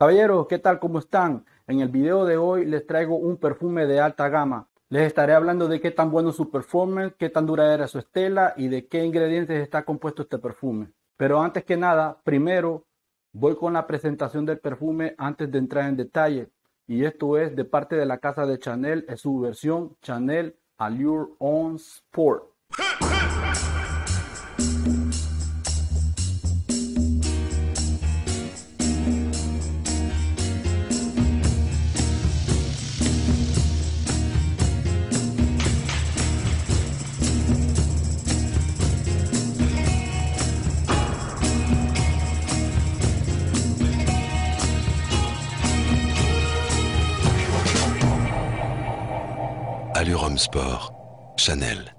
Caballeros, ¿qué tal? ¿Cómo están? En el video de hoy les traigo un perfume de alta gama. Les estaré hablando de qué tan bueno su performance, qué tan dura era su estela y de qué ingredientes está compuesto este perfume. Pero antes que nada, primero voy con la presentación del perfume antes de entrar en detalle. Y esto es de parte de la casa de Chanel, es su versión Chanel Allure On Sport. Sport, Chanel.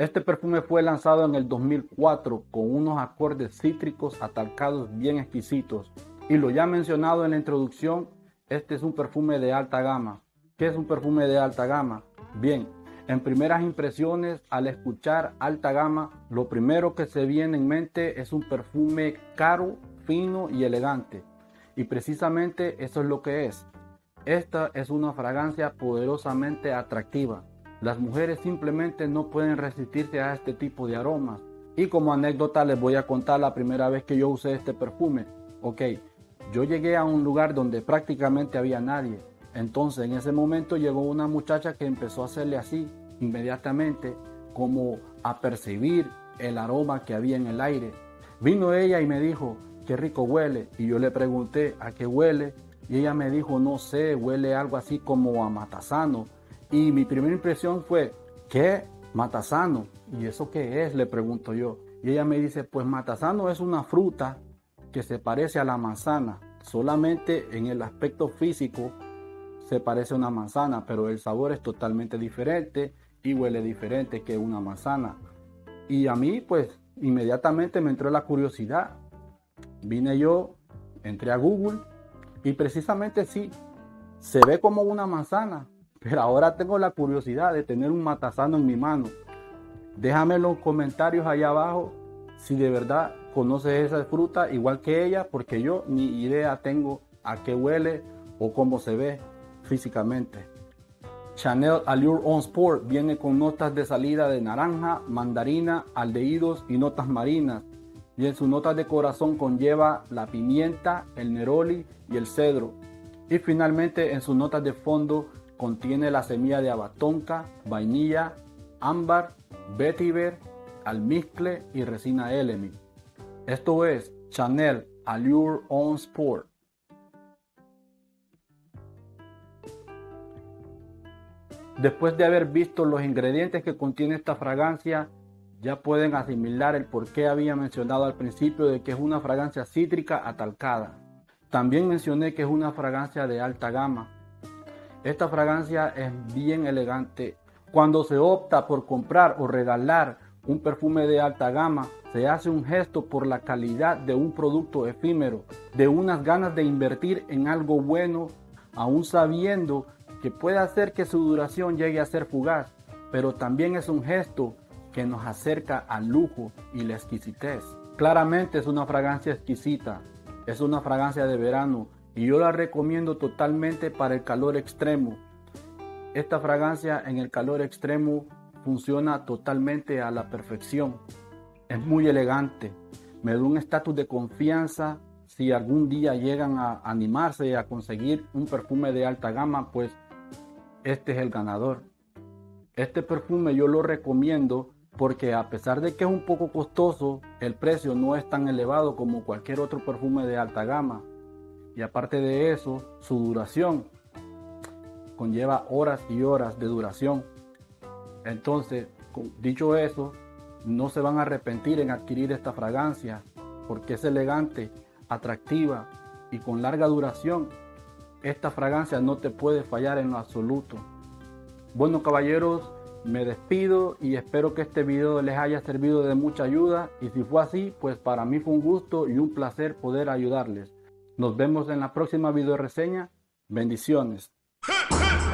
Este perfume fue lanzado en el 2004 con unos acordes cítricos atalcados bien exquisitos. Y lo ya mencionado en la introducción, este es un perfume de alta gama. ¿Qué es un perfume de alta gama? Bien, en primeras impresiones, al escuchar alta gama, lo primero que se viene en mente es un perfume caro, fino y elegante. Y precisamente eso es lo que es. Esta es una fragancia poderosamente atractiva las mujeres simplemente no pueden resistirse a este tipo de aromas. Y como anécdota les voy a contar la primera vez que yo usé este perfume. Ok, yo llegué a un lugar donde prácticamente había nadie. Entonces en ese momento llegó una muchacha que empezó a hacerle así inmediatamente como a percibir el aroma que había en el aire. Vino ella y me dijo, qué rico huele. Y yo le pregunté, ¿a qué huele? Y ella me dijo, no sé, huele algo así como a matasano y mi primera impresión fue, ¿qué? Matasano. ¿Y eso qué es? Le pregunto yo. Y ella me dice, pues matasano es una fruta que se parece a la manzana. Solamente en el aspecto físico se parece a una manzana, pero el sabor es totalmente diferente y huele diferente que una manzana. Y a mí, pues, inmediatamente me entró la curiosidad. Vine yo, entré a Google y precisamente sí, se ve como una manzana, pero ahora tengo la curiosidad de tener un matasano en mi mano. Déjame en los comentarios allá abajo si de verdad conoces esa fruta igual que ella, porque yo ni idea tengo a qué huele o cómo se ve físicamente. Chanel Allure On Sport viene con notas de salida de naranja, mandarina, aldehídos y notas marinas. Y en sus notas de corazón conlleva la pimienta, el neroli y el cedro. Y finalmente en sus notas de fondo Contiene la semilla de abatonca, vainilla, ámbar, vetiver, almizcle y resina elemi. Esto es Chanel Allure On Sport. Después de haber visto los ingredientes que contiene esta fragancia, ya pueden asimilar el por qué había mencionado al principio de que es una fragancia cítrica atalcada. También mencioné que es una fragancia de alta gama, esta fragancia es bien elegante. Cuando se opta por comprar o regalar un perfume de alta gama, se hace un gesto por la calidad de un producto efímero, de unas ganas de invertir en algo bueno, aún sabiendo que puede hacer que su duración llegue a ser fugaz, pero también es un gesto que nos acerca al lujo y la exquisitez. Claramente es una fragancia exquisita, es una fragancia de verano y yo la recomiendo totalmente para el calor extremo. Esta fragancia en el calor extremo funciona totalmente a la perfección. Es muy elegante, me da un estatus de confianza. Si algún día llegan a animarse a conseguir un perfume de alta gama, pues este es el ganador. Este perfume yo lo recomiendo porque a pesar de que es un poco costoso, el precio no es tan elevado como cualquier otro perfume de alta gama. Y aparte de eso, su duración conlleva horas y horas de duración. Entonces, dicho eso, no se van a arrepentir en adquirir esta fragancia porque es elegante, atractiva y con larga duración. Esta fragancia no te puede fallar en lo absoluto. Bueno caballeros, me despido y espero que este video les haya servido de mucha ayuda y si fue así, pues para mí fue un gusto y un placer poder ayudarles. Nos vemos en la próxima video reseña. Bendiciones.